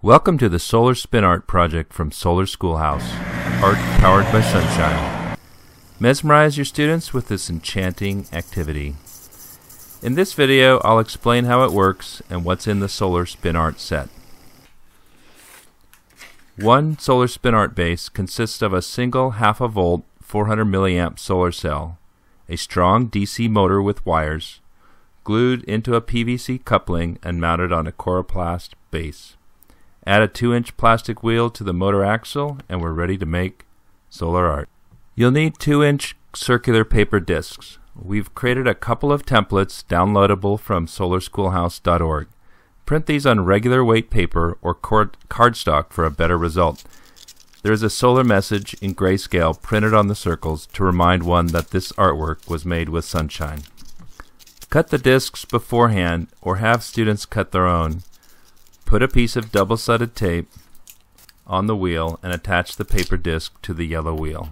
Welcome to the Solar Spin Art project from Solar Schoolhouse, art powered by sunshine. Mesmerize your students with this enchanting activity. In this video, I'll explain how it works and what's in the Solar Spin Art set. One Solar Spin Art base consists of a single half a volt 400 milliamp solar cell, a strong DC motor with wires, glued into a PVC coupling and mounted on a coroplast base. Add a 2 inch plastic wheel to the motor axle and we're ready to make solar art. You'll need 2 inch circular paper discs. We've created a couple of templates downloadable from solarschoolhouse.org. Print these on regular weight paper or cardstock for a better result. There is a solar message in grayscale printed on the circles to remind one that this artwork was made with sunshine. Cut the discs beforehand or have students cut their own. Put a piece of double-sided tape on the wheel and attach the paper disc to the yellow wheel.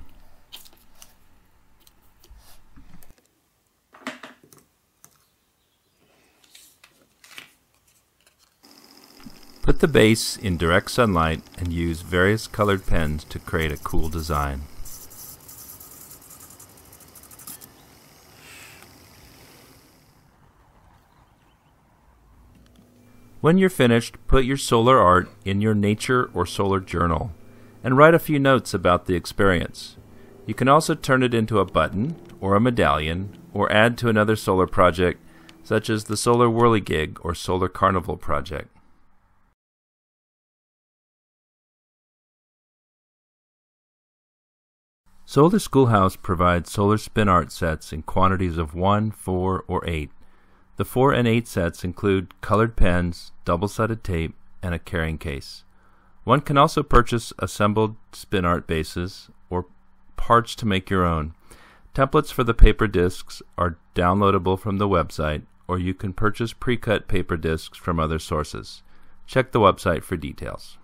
Put the base in direct sunlight and use various colored pens to create a cool design. When you're finished, put your solar art in your nature or solar journal and write a few notes about the experience. You can also turn it into a button or a medallion or add to another solar project such as the Solar Whirligig or Solar Carnival project. Solar Schoolhouse provides solar spin art sets in quantities of 1, 4, or 8. The 4 and 8 sets include colored pens, double-sided tape, and a carrying case. One can also purchase assembled spin art bases or parts to make your own. Templates for the paper discs are downloadable from the website, or you can purchase pre-cut paper discs from other sources. Check the website for details.